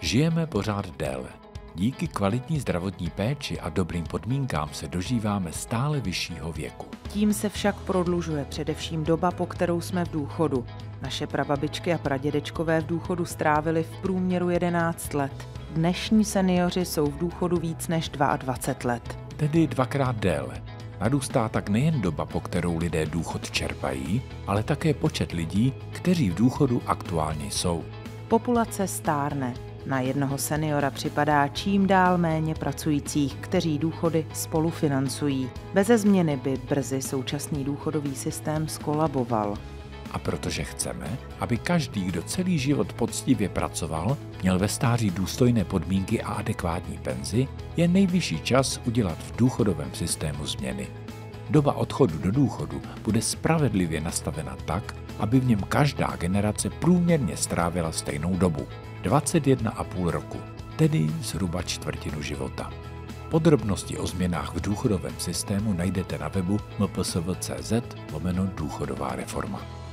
Žijeme pořád déle. Díky kvalitní zdravotní péči a dobrým podmínkám se dožíváme stále vyššího věku. Tím se však prodlužuje především doba, po kterou jsme v důchodu. Naše prababičky a pradědečkové v důchodu strávili v průměru 11 let. Dnešní seniori jsou v důchodu víc než 22 let. Tedy dvakrát déle. Narůstá tak nejen doba, po kterou lidé důchod čerpají, ale také počet lidí, kteří v důchodu aktuálně jsou. Populace stárne. Na jednoho seniora připadá čím dál méně pracujících, kteří důchody spolufinancují. Beze změny by brzy současný důchodový systém skolaboval. A protože chceme, aby každý, kdo celý život poctivě pracoval, měl ve stáří důstojné podmínky a adekvátní penzi, je nejvyšší čas udělat v důchodovém systému změny. Doba odchodu do důchodu bude spravedlivě nastavena tak, aby v něm každá generace průměrně strávila stejnou dobu 21,5 roku, tedy zhruba čtvrtinu života. Podrobnosti o změnách v důchodovém systému najdete na webu mpsv.cz lomeno důchodová reforma.